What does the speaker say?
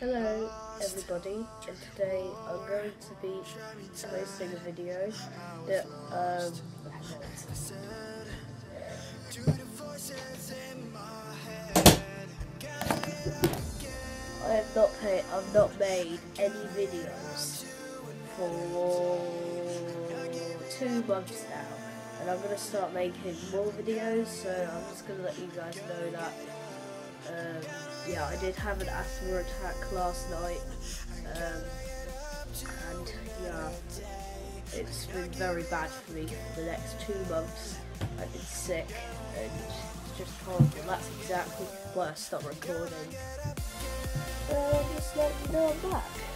Hello everybody. And today I'm going to be posting a video that um I have not paid I've not made any videos for two months now. And I'm gonna start making more videos so I'm just gonna let you guys know that um, yeah, I did have an asthma attack last night, um, and yeah, it's been very bad for me for the next two months. I've been sick, and it's just horrible. That's exactly why I stopped recording. Uh, just let you know I'm back.